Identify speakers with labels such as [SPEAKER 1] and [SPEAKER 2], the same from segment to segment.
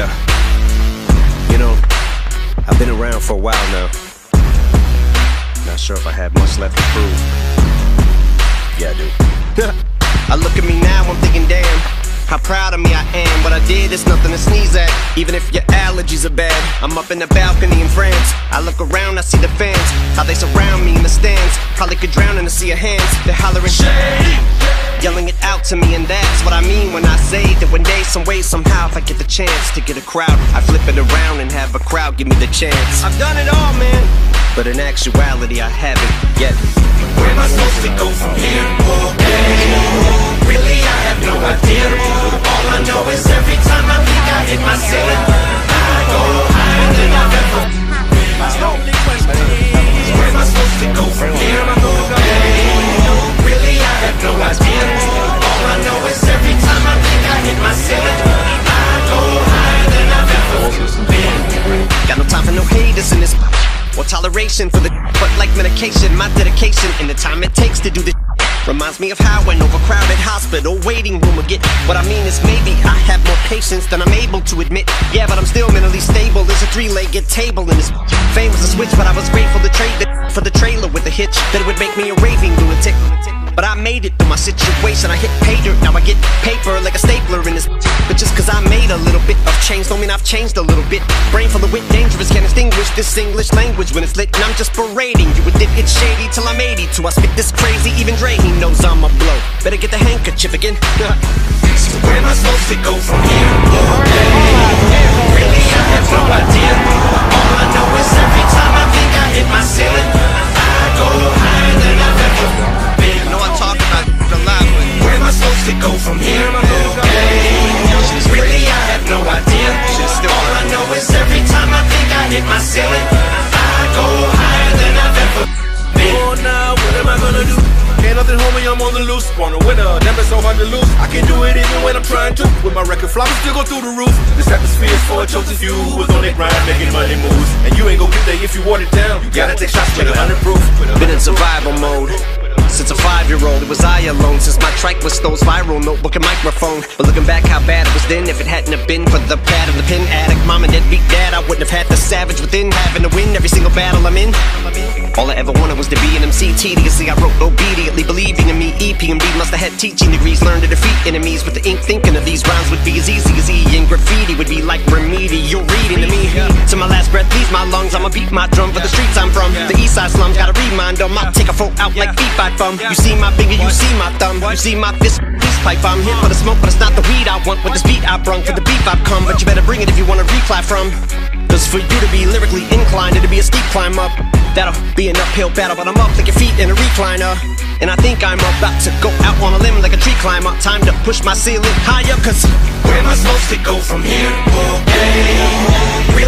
[SPEAKER 1] Yeah. You know, I've been around for a while now. Not sure if I have much left to prove. Yeah, I do. I look at me now, I'm thinking, damn. How proud of me I am. What I did is nothing to sneeze at. Even if your allergies are bad. I'm up in the balcony in France. I look around, I see the fans. How they surround me in the stands. Probably could drown in a sea of hands. They're hollering, Shade! Yelling it out to me, and that's what I mean when I say that one day, some way, somehow, if I get the chance to get a crowd, I flip it around and have a crowd give me the chance. I've done it all, man. But in actuality, I haven't yet.
[SPEAKER 2] Where am I supposed to go from here? Really, I have no idea. All I know is every time I think I hit my ceiling, I go higher than I've ever been. Where am I supposed to go from here? Really, I have no idea. All I know is every time I think I hit my ceiling, I go higher than I've ever been.
[SPEAKER 1] Got no time for no haters in this. Toleration for the but like medication, my dedication and the time it takes to do this reminds me of how an overcrowded hospital waiting room would get. What I mean is maybe I have more patience than I'm able to admit. Yeah, but I'm still mentally stable. There's a three-legged table in this. Fame was a switch, but I was grateful to trade it for the trailer with a hitch that would make me a. But I made it through my situation. I hit pay dirt, now I get paper like a stapler in this. But just cause I made a little bit of change, don't mean I've changed a little bit. Brain full of wit, dangerous, can't distinguish this English language when it's lit. And I'm just parading you with it. It's shady till I'm 82. I spit this crazy, even Dre, he knows I'm a blow. Better get the handkerchief again.
[SPEAKER 2] So where am I supposed to go from here? Really, I have no idea. Okay. Really, I have no idea. All I know is every time I think I hit my ceiling, I go higher than I've ever been.
[SPEAKER 3] Now what am I gonna do? Ain't nothing, homie, I'm on the loose. Born a winner, never so hard to lose. I can do it even when I'm trying to. With my record flop, I still go through the roof. This atmosphere is for a chosen few who was on their grind, making money moves. And you ain't gonna get there if you water it down. You gotta take shots with a hundred proof.
[SPEAKER 1] been in survival mode. Since a five-year-old, it was I alone Since my track was Stowe's viral notebook and microphone. But looking back how bad it was then If it hadn't have been for the pad of the pen addict Mom and dad beat dad I wouldn't have had the savage within. Having to win every single battle I'm in. All I ever wanted was to be an MC Tediously I wrote obediently Believing in me. EPMD must have had teaching degrees Learned to defeat enemies with the ink Thinking of these rhymes would be as easy as E And graffiti would be like remedial reading to me. To my last breath my lungs I'ma beat my drum. For the streets I'm from The east side slums gotta remind them I'll take a folk out like feet by thumb. You see my finger, you see my thumb. You see my fist, peace pipe I'm here for the smoke but it's not the weed I want. With this beat I brung for the beef I've come. But you better bring it if you wanna reply from. Cause for you to be lyrically inclined It'll be a steep climb up. That'll be an uphill battle But I'm up like your feet in a recliner. And I think I'm about to go out on a limb like a tree climber. Time to push my ceiling higher Cause
[SPEAKER 2] Where am I supposed to go from here? Okay.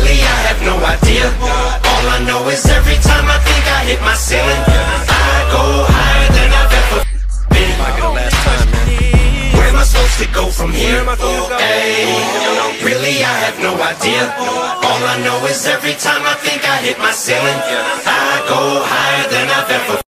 [SPEAKER 2] Really, I have no idea. All I know is every time I think I hit my ceiling, I go higher than I've ever